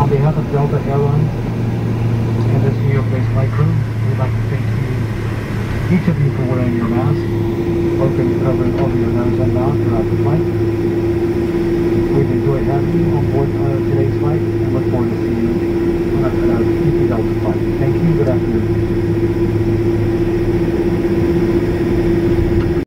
On behalf of Delta Airlines and this New York-based flight crew, we'd like to thank you, each of you for wearing your mask, open covering over your nose and mouth throughout the flight. We've enjoyed having you on board uh, today's flight and look forward to seeing you on our uh, Delta flight. Thank you. Good afternoon.